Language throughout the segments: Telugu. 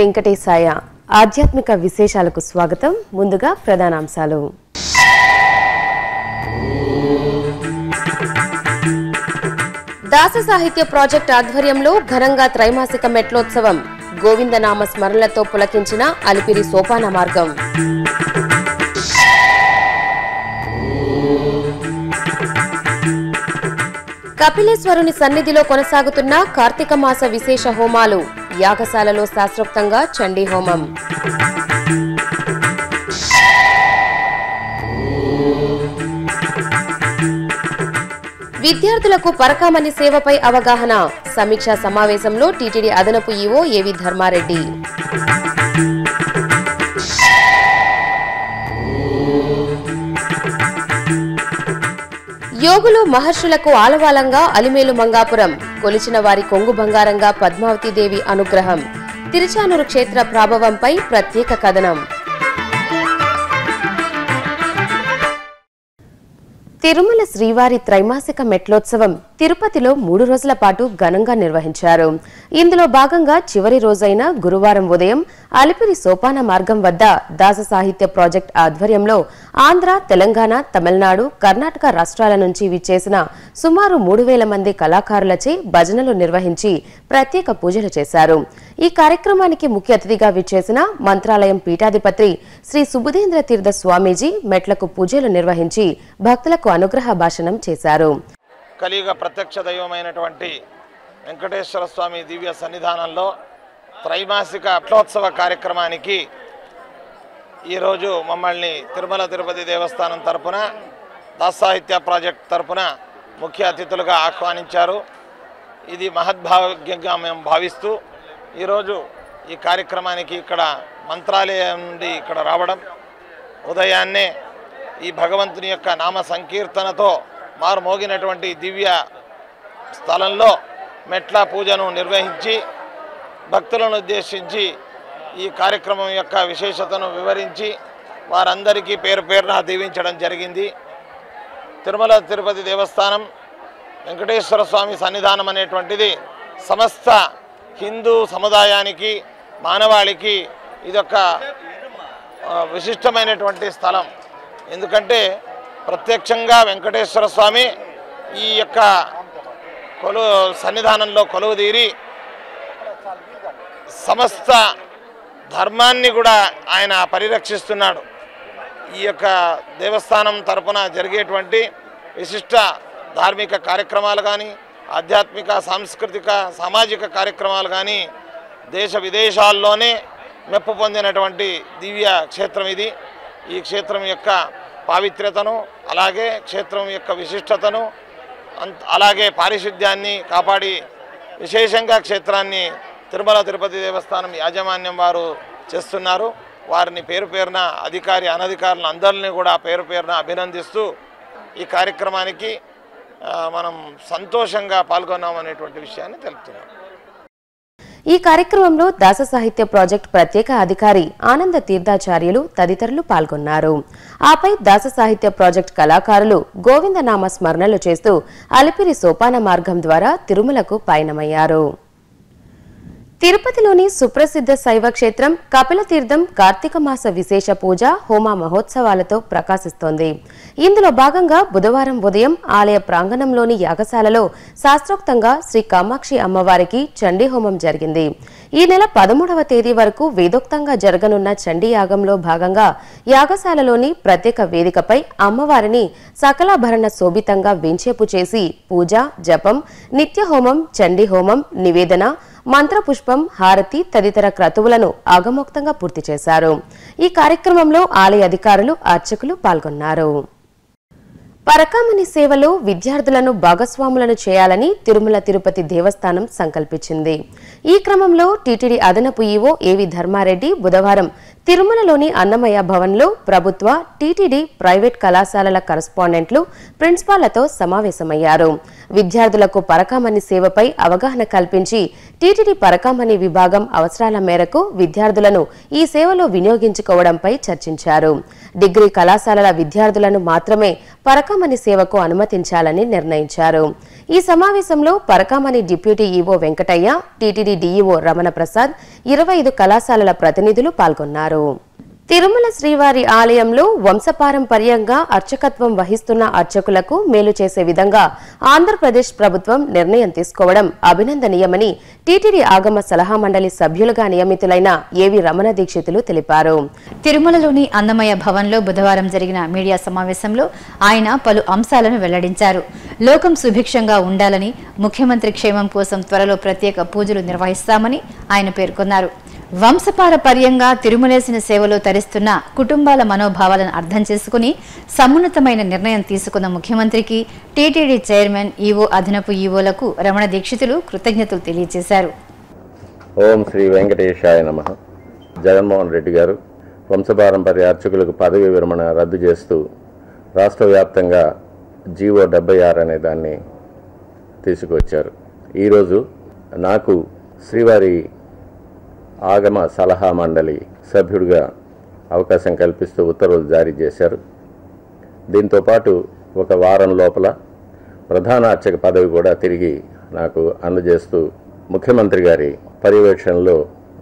వెంకటేశాయ ఆధ్యాత్మిక విశేషాలకు స్వాగతం. ముందుగా ప్రధానాంశాలు. దాస సాహిత్య ప్రాజెక్ట్ ఆధ్వర్యంలో ఘనంగా త్రైమాసిక మెట్లోత్సవం గోవిందనామ స్మరణలతో పులకించిన అలిపిరి సోపాన మార్గం. కపిలేశ్వరుని సన్నిధిలో కొనసాగుతున్న కార్తీక మాస విశేష హోమాలు యాగశాలలో శాస్త్రోక్తంగా చండీ హోమం. విద్యార్థులకు పరకామణి సేవపై అవగాహన. సమీక్షా సమావేశంలో టీటీడీ అదనపు ఈవో ఏవి ధర్మారెడ్డి. యోగులు మహర్షులకు ఆలవాలంగా అలిమేలు మంగాపురం. కొలిచిన వారి కొంగు బంగారంగా పద్మావతీదేవి అనుగ్రహం. తిరుచానూరు క్షేత్ర ప్రాభవంపై ప్రత్యేక కథనం. తిరుమల శ్రీవారి త్రైమాసిక మెట్లోత్సవం తిరుపతిలో మూడు రోజుల పాటు ఘనంగా నిర్వహించారు. ఇందులో భాగంగా చివరి రోజైన గురువారం ఉదయం అలిపిరి సోపాన మార్గం వద్ద దాస సాహిత్య ప్రాజెక్ట్ ఆధ్వర్యంలో ఆంధ్ర తెలంగాణ తమిళనాడు కర్ణాటక రాష్ట్రాల నుంచి విచ్చేసిన సుమారు మూడు వేల మంది కళాకారులచే భజనలు నిర్వహించి ప్రత్యేక పూజలు చేశారు. ఈ కార్యక్రమానికి ముఖ్య అతిథిగా విచ్చేసిన మంత్రాలయం పీఠాధిపతి శ్రీ సుబుధేంద్ర తీర్థ స్వామీజీ మెట్లకు పూజలు నిర్వహించి భక్తులకు అనుగ్రహ భాషణం చేశారు. కలియుగ ప్రత్యక్ష దైవమైనటువంటి వెంకటేశ్వర స్వామి దివ్య సన్నిధానంలో త్రైమాసిక అట్లోత్సవ కార్యక్రమానికి ఈరోజు మమ్మల్ని తిరుమల తిరుపతి దేవస్థానం తరపున దాసాహిత్య ప్రాజెక్ట్ తరపున ముఖ్య అతిథులుగా ఆహ్వానించారు. ఇది మహద్భాగ్యంగా మేము భావిస్తూ ఈరోజు ఈ కార్యక్రమానికి ఇక్కడ మంత్రాలయం నుండి ఇక్కడ రావడం ఉదయాన్నే ఈ భగవంతుని యొక్క నామ సంకీర్తనతో మారుమోగినటువంటి దివ్య స్థలంలో మెట్ల పూజను నిర్వహించి భక్తులను ఉద్దేశించి ఈ కార్యక్రమం యొక్క విశేషతను వివరించి వారందరికీ పేరు పేరున దీవించడం జరిగింది. తిరుమల తిరుపతి దేవస్థానం వెంకటేశ్వర స్వామి సన్నిధానం అనేటువంటిది సమస్త హిందూ సముదాయానికి మానవాళికి ఇదొక విశిష్టమైనటువంటి స్థలం. ఎందుకంటే ప్రత్యక్షంగా వెంకటేశ్వర స్వామి ఈ యొక్క కొలు సన్నిధానంలో కొలువు తీరి సమస్త ధర్మాన్ని కూడా ఆయన పరిరక్షిస్తున్నాడు. ఈ యొక్క దేవస్థానం తరపున జరిగేటువంటి విశిష్ట ధార్మిక కార్యక్రమాలు కానీ ఆధ్యాత్మిక సాంస్కృతిక సామాజిక కార్యక్రమాలు కానీ దేశ విదేశాల్లోనే మెప్పు పొందినటువంటి దివ్య క్షేత్రం ఇది. ఈ క్షేత్రం యొక్క పావిత్ర్యతను అలాగే క్షేత్రం యొక్క విశిష్టతను అలాగే పారిశుద్ధ్యాన్ని కాపాడి విశేషంగా క్షేత్రాన్ని తిరుమల తిరుపతి దేవస్థానం యాజమాన్యం వారు చేస్తున్నారు. వారిని పేరు పేరున అధికారి అనధికారులను అందరినీ కూడా పేరు పేరున అభినందిస్తూ ఈ కార్యక్రమానికి మనం సంతోషంగా పాల్గొన్నామనేటువంటి విషయాన్ని తెలుపుతున్నాం. ఈ కార్యక్రమంలో దాస సాహిత్య ప్రాజెక్ట్ ప్రత్యేక అధికారి ఆనంద తీర్థాచార్యులు తదితరులు పాల్గొన్నారు. ఆపై దాస సాహిత్య ప్రాజెక్ట్ కళాకారులు గోవిందనామ స్మరణలు చేస్తూ అలిపిరి సోపాన మార్గం ద్వారా తిరుమలకు పయనమయ్యారు. తిరుపతిలోని సుప్రసిద్ధ శైవ క్షేత్రం కపిలతీర్థం కార్తీక మాస విశేష పూజ హోమ మహోత్సవాలతో ప్రకాశిస్తోంది. ఇందులో భాగంగా బుధవారం ఉదయం ఆలయ ప్రాంగణంలోని యాగశాలలో శాస్త్రోక్తంగా శ్రీ కామాక్షి అమ్మవారికి చండీ హోమం జరిగింది. ఈ నెల పదమూడవ తేదీ వరకు వేదోక్తంగా జరగనున్న చండీ యాగంలో భాగంగా యాగశాలలోని ప్రత్యేక వేదికపై అమ్మవారిని సకలాభరణ శోభితంగా వించేపు చేసి పూజ జపం నిత్య హోమం చండీ హోమం నివేదన మంత్రపుష్పం హారతి తదితర క్రతువులను ఆగమోక్తంగా పూర్తి చేశారు. ఈ కార్యక్రమంలో ఆలయ అధికారులు అర్చకులు పాల్గొన్నారు. పరకామణి సేవలో విద్యార్థులను భాగస్వాములను చేయాలని తిరుమల తిరుపతి దేవస్థానం సంకల్పించింది. ఈ క్రమంలో టీటీడీ అదనపు ఈవో ఏవి ధర్మారెడ్డి బుధవారం తిరుమలలోని అన్నమయ్య భవన్లో ప్రభుత్వ టీటీడీ ప్రైవేట్ కళాశాలల కరస్పాండెంట్లు ప్రిన్సిపాళ్ళతో సమావేశమయ్యారు. విద్యార్థులకు పరకామణి సేవపై అవగాహన కల్పించి టీటీడీ పరకామణి విభాగం అవసరాల మేరకు విద్యార్థులను ఈ సేవలో వినియోగించుకోవడంపై చర్చించారు. డిగ్రీ కళాశాలల విద్యార్థులను మాత్రమే పరకామణి సేవకు అనుమతించాలని నిర్ణయించారు. ఈ సమావేశంలో Parakamani deputy EO Venkataiah TTD DEO Ramana Prasad ఇరవై ఐదు కళాశాలల ప్రతినిధులు పాల్గొన్నారు. తిరుమల శ్రీవారి ఆలయంలో వంశపారంపర్యంగా అర్చకత్వం వహిస్తున్న అర్చకులకు మేలు చేసే విధంగా ఆంధ్రప్రదేశ్ ప్రభుత్వం నిర్ణయం తీసుకోవడం అభినందనీయమని టీటీడీ ఆగమ సలహా మండలి సభ్యులుగా నియమితులైన ఏవి రమణ దీక్షితులు తెలిపారు. తిరుమలలోని అన్నమయ్య భవన్లో బుధవారం జరిగిన మీడియా సమావేశంలో ఆయన పలు అంశాలను వెల్లడించారు. లోకం సుభిక్షంగా ఉండాలని ముఖ్యమంత్రి క్షేమం కోసం త్వరలో ప్రత్యేక పూజలు నిర్వహిస్తామని ఆయన పేర్కొన్నారు. వంశపారపర్యంగా తిరుమలేసిన సేవలో తరిస్తున్న కుటుంబాల మనోభావాలను అర్థం చేసుకుని సమున్నతమైన నిర్ణయం తీసుకున్న ముఖ్యమంత్రికి టీటీడీ చైర్మన్ ఈవో అదనపు ఈవోలకు రమణ దీక్షితులు కృతజ్ఞతలు తెలియజేశారు. ఓం శ్రీ వెంకటేశాయ నమ. జగన్మోహన్ రెడ్డి గారు వంశపారంపర్య అర్చకులకు పదవి విరమణ రద్దు చేస్తూ రాష్ట్ర వ్యాప్తంగా జీవో డెబ్బై ఆరు అనే దాన్ని తీసుకొచ్చారు ఈరోజు నాకు శ్రీవారి ఆగమ సలహా మండలి సభ్యుడిగా అవకాశం కల్పిస్తూ ఉత్తర్వులు జారీ చేశారు. దీంతోపాటు ఒక వారం లోపల ప్రధాన అర్చక పదవి కూడా తిరిగి నాకు అందజేస్తూ ముఖ్యమంత్రి గారి పర్యవేక్షణలో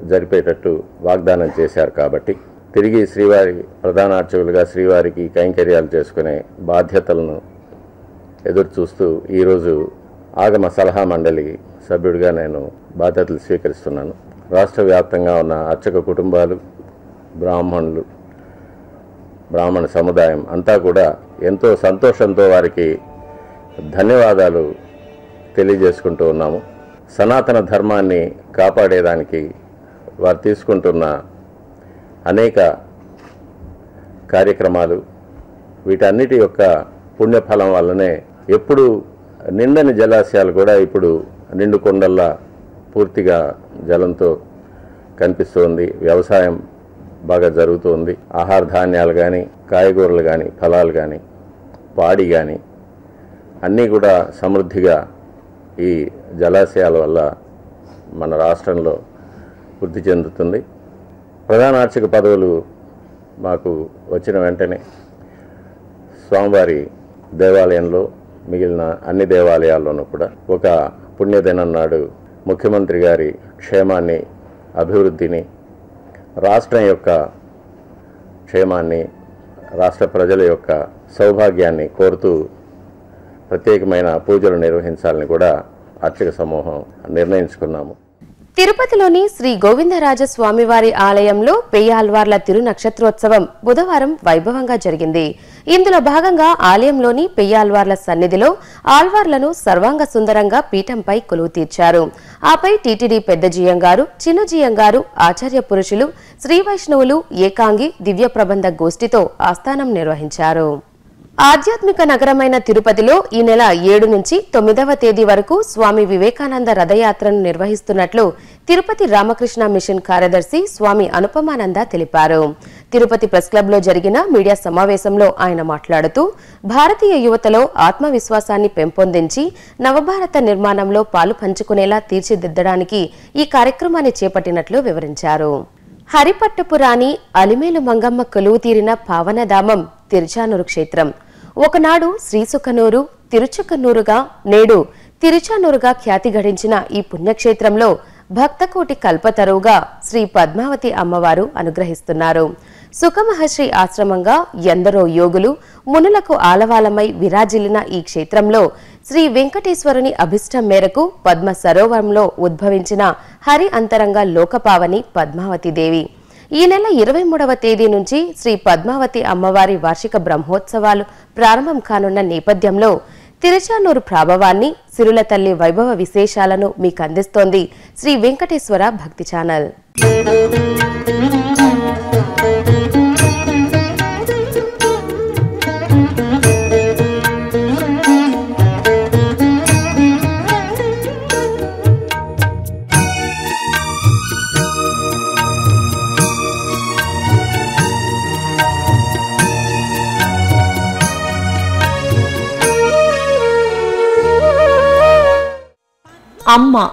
జరిపేటట్టు వాగ్దానం చేశారు కాబట్టి తిరిగి శ్రీవారి ప్రధాన అర్చకులుగా శ్రీవారికి కైంకర్యాలు చేసుకునే బాధ్యతలను ఎదురు చూస్తూ ఈరోజు ఆగమ సలహా మండలి సభ్యుడిగా నేను బాధ్యతలు స్వీకరిస్తున్నాను. రాష్ట్ర వ్యాప్తంగా ఉన్న అర్చక కుటుంబాలు బ్రాహ్మణులు బ్రాహ్మణ సముదాయం అంతా కూడా ఎంతో సంతోషంతో వారికి ధన్యవాదాలు తెలియజేసుకుంటూ ఉన్నాము. సనాతన ధర్మాన్ని కాపాడేదానికి వారు తీసుకుంటున్న అనేక కార్యక్రమాలు వీటన్నిటి యొక్క పుణ్యఫలం వల్లనే ఎప్పుడు నిండని జలాశయాలు కూడా ఇప్పుడు నిండు కొండల్లా పూర్తిగా జలంతో కనిపిస్తోంది. వ్యవసాయం బాగా జరుగుతోంది. ఆహార ధాన్యాలు కానీ కాయగూరలు కానీ ఫలాలు కానీ పాడి కానీ అన్నీ కూడా సమృద్ధిగా ఈ జలాశయాల వల్ల మన రాష్ట్రంలో వృద్ధి చెందుతుంది. ప్రధాన ఆర్చక పదవులు మాకు వచ్చిన వెంటనే స్వామివారి దేవాలయంలో మిగిలిన అన్ని దేవాలయాల్లోనూ కూడా ఒక పుణ్యదినం నాడు ముఖ్యమంత్రి గారి క్షేమాన్ని అభివృద్ధిని రాష్ట్రం యొక్క క్షేమాన్ని రాష్ట్ర ప్రజల యొక్క సౌభాగ్యాన్ని కోరుతూ ప్రత్యేకమైన పూజలు నిర్వహించాలని కూడా అర్చక సమూహం నిర్ణయించుకున్నాము. తిరుపతిలోని శ్రీ గోవిందరాజ స్వామివారి ఆలయంలో పెయ్యాల్వార్ల తిరునక్షత్రోత్సవం బుధవారం వైభవంగా జరిగింది. ఇందులో భాగంగా ఆలయంలోని పెయ్యాల్వార్ల సన్నిధిలో ఆల్వార్లను సర్వాంగ సుందరంగా పీఠంపై కొలువు తీర్చారు. ఆపై టీటీడీ పెద్ద జియంగారు చిన్న జియంగారు ఆచార్య పురుషులు శ్రీ వైష్ణవులు ఏకాంగి దివ్య ప్రబంధ గోష్ఠితో ఆస్థానం నిర్వహించారు. ఆధ్యాత్మిక నగరమైన తిరుపతిలో ఈ నెల ఏడు నుంచి తొమ్మిదవ తేదీ వరకు స్వామి వివేకానంద రథయాత్రను నిర్వహిస్తున్నట్లు తిరుపతి రామకృష్ణ మిషన్ కార్యదర్శి స్వామి అనుపమానంద తెలిపారు. తిరుపతి ప్రెస్ క్లబ్లో జరిగిన మీడియా సమావేశంలో ఆయన మాట్లాడుతూ భారతీయ యువతలో ఆత్మవిశ్వాసాన్ని పెంపొందించి నవభారత నిర్మాణంలో పాలు పంచుకునేలా తీర్చిదిద్దడానికి ఈ కార్యక్రమాన్ని చేపట్టినట్లు వివరించారు. హరిపట్టపురాణి అలిమేలు మంగమ్మ కొలువు తీరిన పావనధామం తిరుచానూరు క్షేత్రం ఒకనాడు శ్రీసుకనూరు తిరుచుకనూరుగా నేడు తిరుచానూరుగా ఖ్యాతి గడించిన ఈ పుణ్యక్షేత్రంలో భక్తకోటి కల్పతరువుగా శ్రీ పద్మావతి అమ్మవారు అనుగ్రహిస్తున్నారు. సుఖమహర్షి ఆశ్రమంగా ఎందరో యోగులు మునులకు ఆలవాలమై విరాజిల్లిన ఈ క్షేత్రంలో శ్రీ వెంకటేశ్వరుని అభిష్టం మేరకు పద్మ సరోవరంలో ఉద్భవించిన హరి అంతరంగ లోకపావని పద్మావతి దేవి ఈ నెల ఇరవై మూడవ తేదీ నుంచి శ్రీ పద్మావతి అమ్మవారి వార్షిక బ్రహ్మోత్సవాలు ప్రారంభం కానున్న నేపథ్యంలో తిరుచానూరు ప్రాభవాన్ని సిరుల తల్లి వైభవ విశేషాలను మీకు అందిస్తోంది శ్రీ వెంకటేశ్వర భక్తి ఛానల్. అమ్మ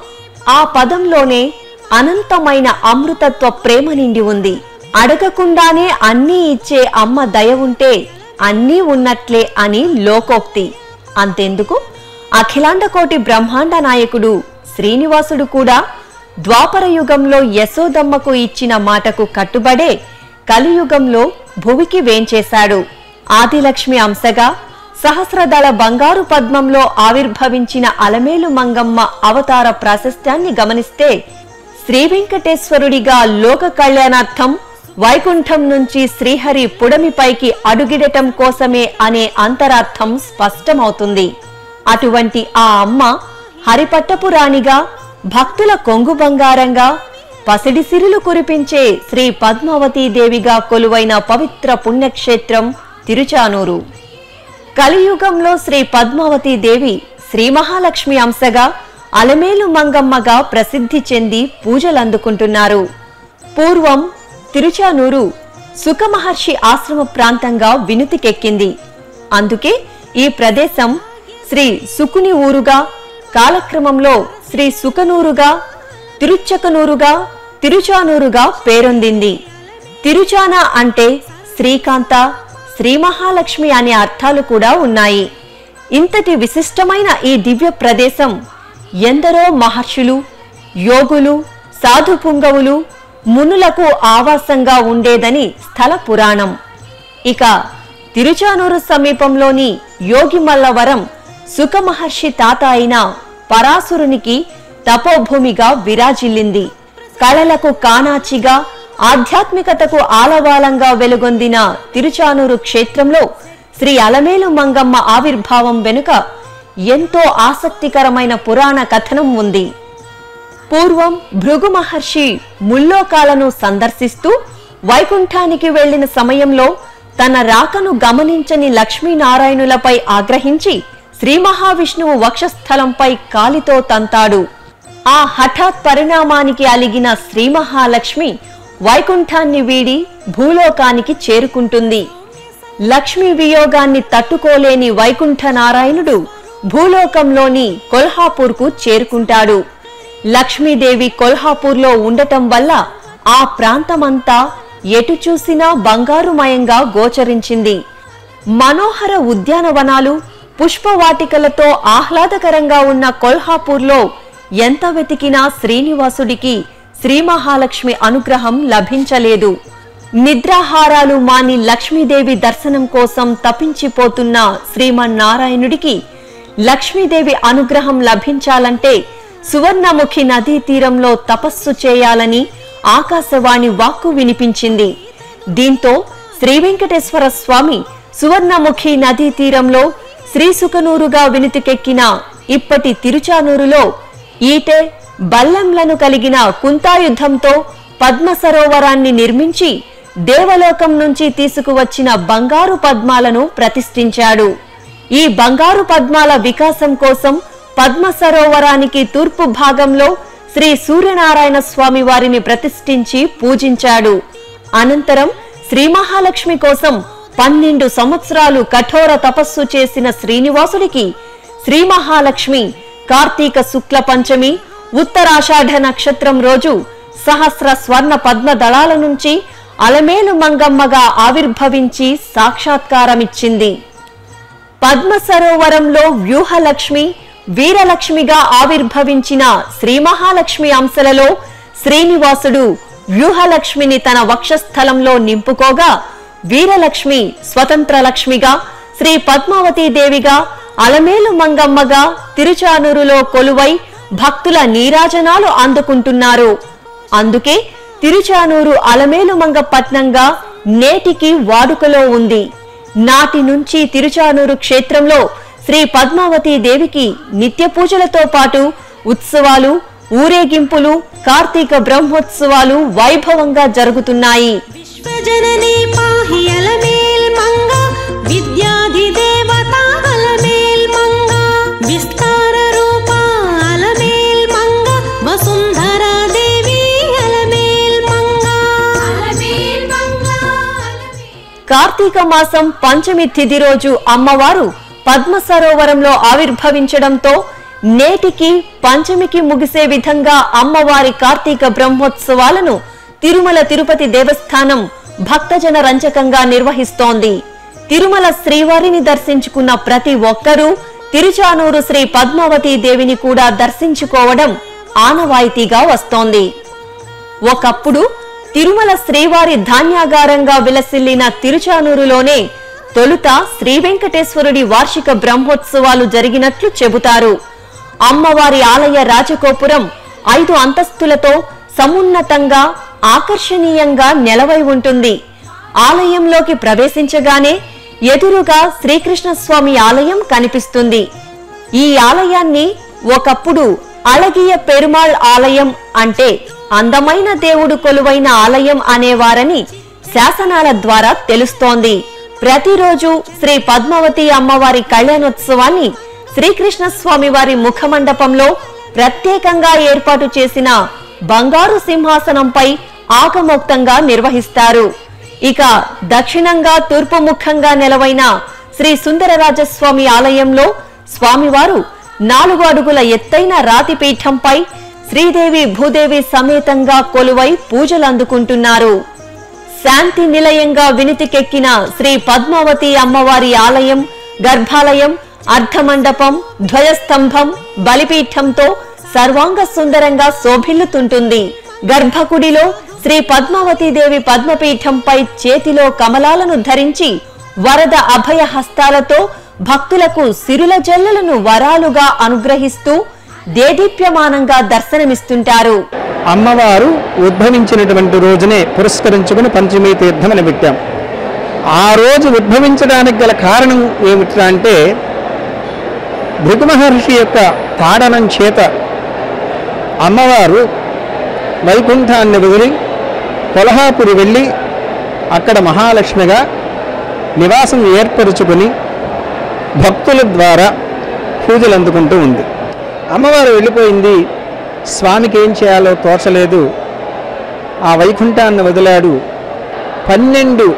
ఆ పదంలోనే అనంతమైన అమృతత్వ ప్రేమ నిండి ఉంది. అడగకుండానే అన్నీ ఇచ్చే అమ్మ దయ ఉంటే అన్నీ ఉన్నట్లే అని లోకోక్తి. అంతెందుకు? అఖిలాండకోటి బ్రహ్మాండ నాయకుడు శ్రీనివాసుడు కూడా ద్వాపర యుగంలో యశోదమ్మకు ఇచ్చిన మాటకు కట్టుబడే కలియుగంలో భువికి వేంచేశాడు. ఆదిలక్ష్మి అంశగా సహస్రదళ బంగారు పద్మంలో ఆవిర్భవించిన అలమేలు మంగమ్మ అవతార ప్రాశస్త్యాన్ని గమనిస్తే శ్రీ వెంకటేశ్వరుడిగా లోక కళ్యాణార్థం వైకుంఠం నుంచి శ్రీహరి పుడమిపైకి అడుగిడటం కోసమే అనే అంతరార్థం స్పష్టమవుతుంది. అటువంటి ఆ అమ్మ హరిపట్టపు రాణిగా భక్తుల కొంగు బంగారంగా పసిడి సిరులు కురిపించే శ్రీ పద్మావతీదేవిగా కొలువైన పవిత్ర పుణ్యక్షేత్రం తిరుచానూరు. కలియుగంలో శ్రీ పద్మావతి దేవి శ్రీ మహాలక్ష్మి అంశగా అలమేలు మంగమ్మగా ప్రసిద్ధి చెంది పూజలందుకుంటున్నారు. పూర్వం తిరుచానూరు సుఖమహర్షి ఆశ్రమ ప్రాంతంగా వినుతికెక్కింది. అందుకే ఈ ప్రదేశం శ్రీ సుకుని ఊరుగా కాలక్రమంలో శ్రీ సుకనూరుగా తిరుచ్చకనూరుగా తిరుచానూరుగా పేరొందింది. తిరుచాన అంటే శ్రీకాంత శ్రీ మహాలక్ష్మి అనే అర్థాలు కూడా ఉన్నాయి. ఇంతటి విశిష్టమైన ఈ దివ్య ప్రదేశం ఎందరో మహర్షులు యోగులు సాధు పుంగవులు మునులకు ఆవాసంగా ఉండేదని స్థల పురాణం. ఇక తిరుచానూరు సమీపంలోని యోగిమల్లవరం సుఖమహర్షి తాత అయిన పరాసురునికి తపోభూమిగా విరాజిల్లింది. కళలకు కానాచిగా ఆధ్యాత్మికతకు ఆలవాలంగా వెలుగొందిన తిరుచానూరు క్షేత్రంలో శ్రీ అలమేలు మంగమ్మ ఆవిర్భావం వెనుక ఎంతో ఆసక్తికరమైన పురాణ కథనం ఉంది. పూర్వం భృగు మహర్షి ముల్లోకాలను సందర్శిస్తూ వైకుంఠానికి వెళ్ళిన సమయంలో తన రాకను గమనించని లక్ష్మీనారాయణులపై ఆగ్రహించి శ్రీ మహావిష్ణువు వక్షస్థలంపై కాలితో తంతాడు. ఆ హఠాత్ పరిణామానికి అలిగిన శ్రీ మహాలక్ష్మి వైకుంఠాన్ని వీడి భూలోకానికి చేరుకుంటుంది. లక్ష్మీ వియోగాన్ని తట్టుకోలేని వైకుంఠ నారాయణుడు భూలోకంలోని కొల్హాపూర్కు చేరుకుంటాడు. లక్ష్మీదేవి కొల్హాపూర్లో ఉండటం వల్ల ఆ ప్రాంతమంతా ఎటు చూసినా బంగారుమయంగా గోచరించింది. మనోహర ఉద్యానవనాలు పుష్పవాటికలతో ఆహ్లాదకరంగా ఉన్న కొల్హాపూర్లో ఎంత వెతికినా శ్రీనివాసుడికి శ్రీ మహాలక్ష్మి అనుగ్రహం లభించలేదు. నిద్రాహారాలు మాని లక్ష్మీదేవి దర్శనం కోసం తపించిపోతున్న శ్రీమన్నారాయణుడికి లక్ష్మీదేవి అనుగ్రహం లభించాలంటే సువర్ణముఖి నదీ తీరంలో తపస్సు చేయాలని ఆకాశవాణి వాక్కు వినిపించింది. దీంతో శ్రీ వెంకటేశ్వర స్వామి సువర్ణముఖి నదీ తీరంలో శ్రీసుకనూరుగా వినితికెక్కిన ఇప్పటి తిరుచానూరులో ఈటె బల్లెంలను కలిగిన కుంతాయుద్ధంతో పద్మ సరోవరాన్ని నిర్మించి దేవలోకం నుంచి తీసుకువచ్చిన బంగారు పద్మాలను ప్రతిష్ఠించాడు. ఈ బంగారు పద్మాల వికాసం కోసం పద్మ సరోవరానికి తూర్పు భాగంలో శ్రీ సూర్యనారాయణ స్వామి వారిని ప్రతిష్ఠించి పూజించాడు. అనంతరం శ్రీ మహాలక్ష్మి కోసం పన్నెండు సంవత్సరాలు కఠోర తపస్సు చేసిన శ్రీనివాసుడికి శ్రీ మహాలక్ష్మి కార్తీక శుక్ల పంచమి ఉత్తరాషాఢ నక్షత్రం రోజు సహస్ర స్వర్ణ పద్మ దళాల నుంచి అలమేలు మంగమ్మగా ఆవిర్భవించి సాక్షాత్కారమిచ్చింది. పద్మ సరోవరంలో వ్యూహలక్ష్మి వీరలక్ష్మిగా ఆవిర్భవించిన శ్రీ మహాలక్ష్మి అంశలలో శ్రీనివాసుడు వ్యూహలక్ష్మిని తన వక్షస్థలంలో నింపుకోగా వీరలక్ష్మి స్వతంత్ర లక్ష్మిగా శ్రీ పద్మావతీ దేవిగా అలమేలు మంగమ్మగా తిరుచానూరులో కొలువై భక్తుల నీరాజనాలు అందుకుంటున్నారు. అందుకే తిరుచానూరు అలమేలుమంగ పట్నంగా నేటికి వాడుకలో ఉంది. నాటి నుంచి తిరుచానూరు క్షేత్రంలో శ్రీ పద్మావతి దేవికి నిత్య పూజలతో పాటు ఉత్సవాలు ఊరేగింపులు కార్తీక బ్రహ్మోత్సవాలు వైభవంగా జరుగుతున్నాయి. విశ్వజననీ పాహి అలమేల్ మంగ కార్తీక మాసం పంచమి తిథి రోజు అమ్మవారు పద్మ సరోవరంలో ఆవిర్భవించడంతో నేటికి పంచమికి ముగిసే విధంగా అమ్మవారి కార్తీక బ్రహ్మోత్సవాలను తిరుమల తిరుపతి దేవస్థానం భక్తజన రంజకంగా నిర్వహిస్తోంది. తిరుమల శ్రీవారిని దర్శించుకున్న ప్రతి ఒక్కరూ తిరుచానూరు శ్రీ పద్మావతీ దేవిని కూడా దర్శించుకోవడం ఆనవాయితీగా వస్తోంది. ఒకప్పుడు తిరుమల శ్రీవారి ధాన్యాగారంగా విలసిల్లిన తిరుచానూరులోనే తొలుత శ్రీ వెంకటేశ్వరుడి వార్షిక బ్రహ్మోత్సవాలు జరిగినట్లు చెబుతారు. అమ్మవారి ఆలయ రాజగోపురం ఐదు అంతస్తులతో సమున్నతంగా ఆకర్షణీయంగా నెలవై ఉంటుంది. ఆలయంలోకి ప్రవేశించగానే ఎదురుగా శ్రీకృష్ణస్వామి ఆలయం కనిపిస్తుంది. ఈ ఆలయాన్ని ఒకప్పుడు అళగియ పెరుమాళ్ ఆలయం అంటే అందమైన దేవుడు కొలువైన ఆలయం అనేవారని శాసనాల ద్వారా తెలుస్తోంది. ప్రతిరోజు శ్రీ పద్మావతి అమ్మవారి కళ్యాణోత్సవాన్ని శ్రీకృష్ణస్వామి వారి ముఖమండపంలో ప్రత్యేకంగా ఏర్పాటు చేసిన బంగారు సింహాసనంపై ఆకమోక్తంగా నిర్వహిస్తారు. ఇక దక్షిణంగా తూర్పు ముఖంగా నెలవైన శ్రీ సుందరరాజస్వామి ఆలయంలో స్వామివారు నాలుగు అడుగుల ఎత్తైన రాతిపీఠంపై శ్రీదేవి భూదేవి సమేతంగా కొలువై పూజలు అందుకుంటున్నారు. శాంతి నిలయంగా వినితికెక్కిన శ్రీ పద్మావతి అమ్మవారి ఆలయం గర్భాలయం అర్ధమండపం ధ్వజస్తంభం బలిపీఠంతో సర్వాంగ సుందరంగా శోభిల్లుతుంటుంది. గర్భగుడిలో శ్రీ పద్మావతి దేవి పద్మపీఠంపై చేతిలో కమలాలను ధరించి వరద అభయ హస్తాలతో భక్తులకు సిరుల జల్లులను వరాలుగా అనుగ్రహిస్తూ దేదీప్యమానంగా దర్శనమిస్తుంటారు. అమ్మవారు ఉద్భవించినటువంటి రోజునే పురస్కరించుకుని పంచమీ తీర్థం అని పెట్టాం. ఆ రోజు ఉద్భవించడానికి గల కారణం ఏమిటా అంటే భృగు మహర్షి యొక్క తాడనం చేత అమ్మవారు వైకుంఠాన్ని వదిలి కొల్హాపురి వెళ్ళి అక్కడ మహాలక్ష్మిగా నివాసం ఏర్పరుచుకుని భక్తుల ద్వారా పూజలు అందుకుంటూ ఉంది. అమ్మవారు వెళ్ళిపోయింది. స్వామికి ఏం చేయాలో తోచలేదు. ఆ వైకుంఠాన్ని వదిలాడు. పన్నెండు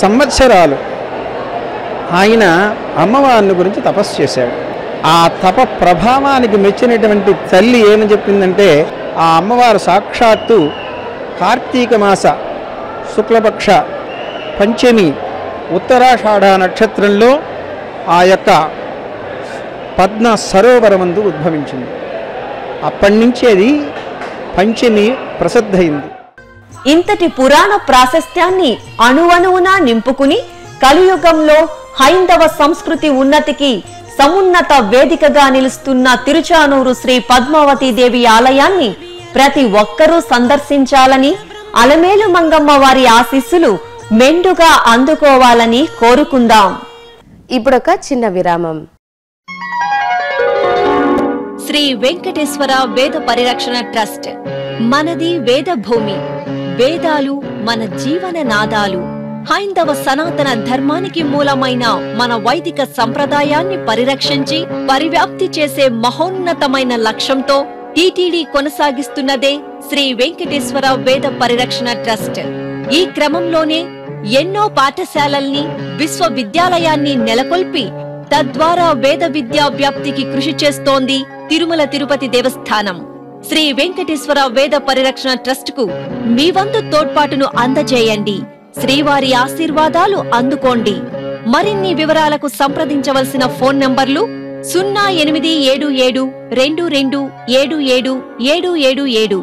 సంవత్సరాలు ఆయన అమ్మవారిని గురించి తపస్సు చేశాడు. ఆ తప ప్రభావానికి మెచ్చినటువంటి తల్లి ఏమని చెప్పిందంటే ఆ అమ్మవారు సాక్షాత్తు కార్తీక మాస శుక్లపక్ష పంచమి ఉత్తరాషాఢ నక్షత్రంలో ఆ యొక్క పద్మ సరోవరమందు ఉద్భవించింది. అప్పటి నుంచి అది పంచమి ప్రసిద్ధయింది. ఇంతటి పురాణ ప్రాశస్త్యాన్ని అణువణువునా నింపుకుని కలియుగంలో హైందవ సంస్కృతి ఉన్నతికి సమున్నత వేదికగా నిలుస్తున్న తిరుచానూరు శ్రీ పద్మావతి దేవి ఆలయాన్ని ప్రతి ఒక్కరూ సందర్శించాలని అలమేలు మంగమ్మ వారి ఆశీస్సులు మెండుగా అందుకోవాలని కోరుకుందాం. ఇప్పుడొక చిన్న విరామం. శ్రీ వెంకటేశ్వర వేద పరిరక్షణ ట్రస్ట్. మనది వేద భూమి వేదాలు మన జీవన నాదాలు. హైందవ సనాతన ధర్మానికి మూలమైన మన వైదిక సంప్రదాయాన్ని పరిరక్షించి పరివ్యాప్తి చేసే మహోన్నతమైన లక్ష్యంతో టిటిడి కొనసాగిస్తున్నదే శ్రీ వెంకటేశ్వర వేద పరిరక్షణ ట్రస్ట్. ఈ క్రమంలోనే ఎన్నో పాఠశాలల్ని విశ్వవిద్యాలయాన్ని నెలకొల్పి తద్వారా వేద విద్యా వ్యాప్తికి కృషి చేస్తోంది తిరుమల తిరుపతి దేవస్థానం. శ్రీ వెంకటేశ్వర వేద పరిరక్షణ ట్రస్ట్కు మీ వంతు తోడ్పాటును అందజేయండి. శ్రీవారి ఆశీర్వాదాలు అందుకోండి. మరిన్ని వివరాలకు సంప్రదించవలసిన ఫోన్ నంబర్లు సున్నా ఎనిమిది ఏడు ఏడు రెండు రెండు ఏడు ఏడు ఏడు ఏడు. ఏడు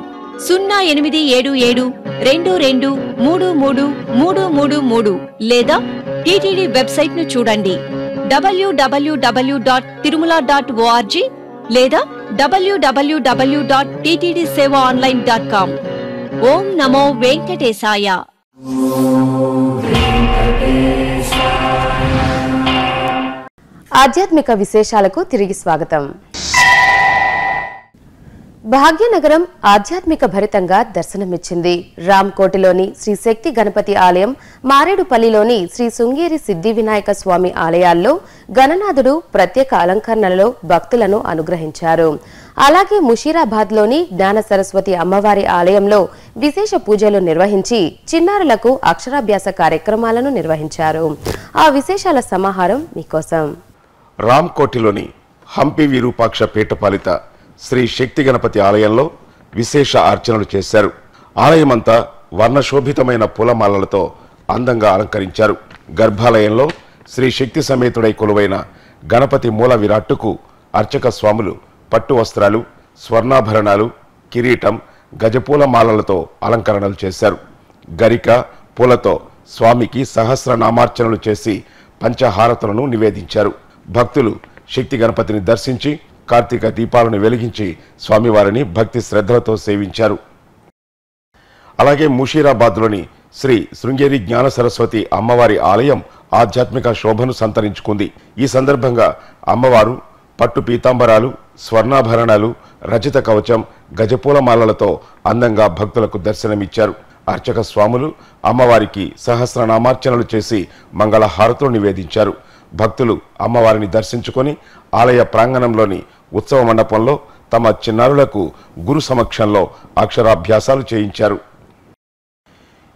సున్నా ఎనిమిది ఏడు ఏడు రెండు రెండు మూడు మూడు మూడు మూడు మూడు లేదా టీటీడీ వెబ్సైట్ను చూడండి. WWW dot Tirumala dot ORG లేదా WWW dot TTD seva online dot com ఓం నమో వెంకటేశాయ. ఆధ్యాత్మిక విశేషాలకు తిరిగి స్వాగతం. భాగ్యనగరం ఆధ్యాత్మిక భరితంగా దర్శనమిచ్చింది. రామ్కోటిలోని శ్రీ శక్తి గణపతి ఆలయం మారేడుపల్లిలోని శ్రీ శృంగేరి సిద్ధి వినాయక స్వామి ఆలయాల్లో గణనాథుడు ప్రత్యేక అలంకరణలలో భక్తులను అనుగ్రహించారు. అలాగే ముషీరాబాద్లోని జ్ఞాన సరస్వతి అమ్మవారి ఆలయంలో విశేష పూజలు నిర్వహించి చిన్నారులకు అక్షరాభ్యాస కార్యక్రమాలను నిర్వహించారు. ఆ విశేషాల సమాహారం మీకోసం. రామ్కోటిలోని హంపి విరూపాక్ష పీఠపాలిత శ్రీ శక్తి గణపతి ఆలయంలో విశేష అర్చనలు చేశారు. ఆలయమంతా వర్ణశోభితమైన పూలమాలలతో అందంగా అలంకరించారు. గర్భాలయంలో శ్రీ శక్తి సమేతుడై కొలువైన గణపతి మూల విరాట్టుకు అర్చక స్వాములు పట్టు వస్త్రాలు స్వర్ణాభరణాలు కిరీటం గజపూల మాలలతో అలంకరణలు చేశారు. గరిక పూలతో స్వామికి సహస్రనామార్చనలు చేసి పంచహారతులను నివేదించారు. భక్తులు శక్తి గణపతిని దర్శించి కార్తీక దీపాలను వెలిగించి స్వామివారిని భక్తి శ్రద్ధలతో సేవించారు. అలాగే ముషీరాబాద్లోని శ్రీ శృంగేరి జ్ఞాన సరస్వతి అమ్మవారి ఆలయం ఆధ్యాత్మిక శోభను సంతరించుకుంది. ఈ సందర్భంగా అమ్మవారు పట్టు పీతాంబరాలు స్వర్ణాభరణాలు రచిత కవచం గజపూల మాలలతో అందంగా భక్తులకు దర్శనమిచ్చారు. అర్చక స్వాములు అమ్మవారికి సహస్రనామార్చనలు చేసి మంగళహారతులు నివేదించారు. భక్తులు అమ్మవారిని దర్శించుకొని ఆలయ ప్రాంగణంలోని ఉత్సవ మండపంలో తమ చిన్నారులకు గురు సమక్షంలో అక్షరాభ్యాసాలు చేయించారు.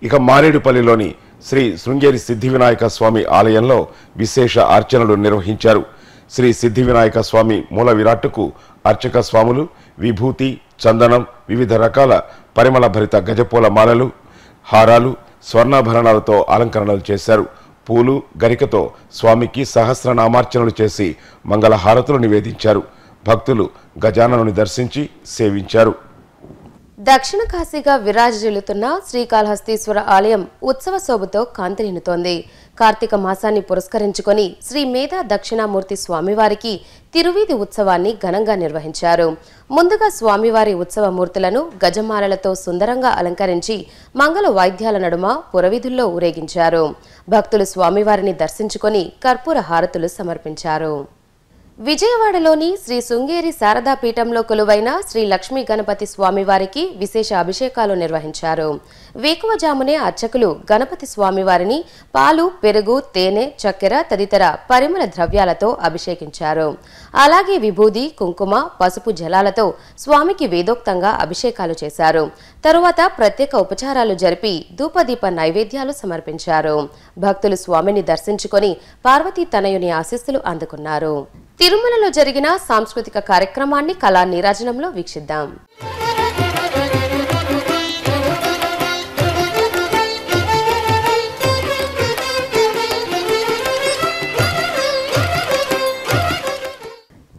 ఇక మారేడుపల్లిలోని శ్రీ శృంగేరి సిద్ధి వినాయక స్వామి ఆలయంలో విశేష అర్చనలు నిర్వహించారు. శ్రీ సిద్ధి వినాయక స్వామి మూల విరాట్టుకు అర్చక స్వాములు విభూతి చందనం వివిధ రకాల పరిమళ భరిత గజపూల మాలలు హారాలు స్వర్ణాభరణాలతో అలంకరణలు చేశారు. పూలు గరికతో స్వామికి సహస్రనామార్చనలు చేసి మంగళహారతులు నివేదించారు. భక్తులు గజాననుని దర్శించి సేవించారు. దక్షిణ కాశీగా విరాజిల్లుతున్న శ్రీకాళహస్తీశ్వర ఆలయం ఉత్సవ శోభతో కాంతినినుతోంది కార్తీక మాసాన్ని పురస్కరించుకొని శ్రీ మేధా దక్షిణామూర్తి స్వామివారికి తిరువీధి ఉత్సవాన్ని ఘనంగా నిర్వహించారు. ముందుగా స్వామివారి ఉత్సవ మూర్తులను గజమాలలతో సుందరంగా అలంకరించి మంగళ వాయిద్యాల నడుమ పురవీధుల్లో ఊరేగించారు. భక్తులు స్వామివారిని దర్శించుకొని కర్పూర హారతులు సమర్పించారు. విజయవాడలోని శ్రీ శృంగేరి శారదా పీఠంలో కొలువైన శ్రీ లక్ష్మీ గణపతి స్వామివారికి విశేష అభిషేకాలు నిర్వహించారు. వేకువజామునే అర్చకులు గణపతి స్వామివారిని పాలు పెరుగు తేనె చక్కెర తదితర పరిమళ ద్రవ్యాలతో అభిషేకించారు. అలాగే విభూది కుంకుమ పసుపు జలాలతో స్వామికి వేదోక్తంగా అభిషేకాలు చేశారు. తరువాత ప్రత్యేక ఉపచారాలు జరిపి ధూపదీప నైవేద్యాలు సమర్పించారు. భక్తులు స్వామిని దర్శించుకొని పార్వతీ తనయుని ఆశీస్సులు అందుకున్నారు. తిరుమలలో జరిగిన సాంస్కృతిక కార్యక్రమాన్ని కళా నీరాజనంలో వీక్షిద్దాం.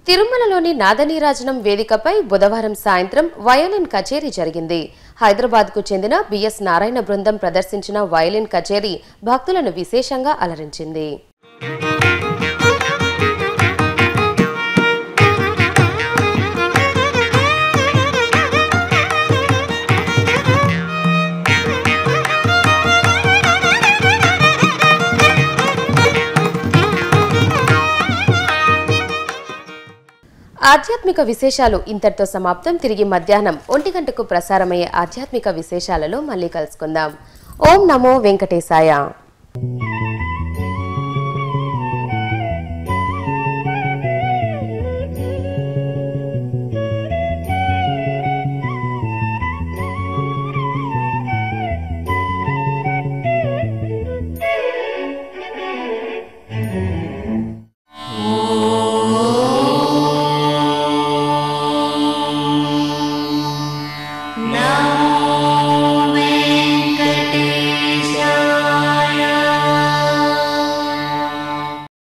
తిరుమలలోని నాదనీరాజనం వేదికపై బుధవారం సాయంత్రం వయోలిన్ కచేరీ జరిగింది. హైదరాబాద్కు చెందిన బిఎస్ నారాయణ బృందం ప్రదర్శించిన వయోలిన్ కచేరీ భక్తులను విశేషంగా అలరించింది. ఆధ్యాత్మిక విశేషాలు ఇంతటితో సమాప్తం. తిరిగి మధ్యాహ్నం ఒంటి గంటకు ప్రసారమయ్యే ఆధ్యాత్మిక విశేషాలలో మళ్ళీ కలుసుకుందాం. ఓం నమో వెంకటేశాయ.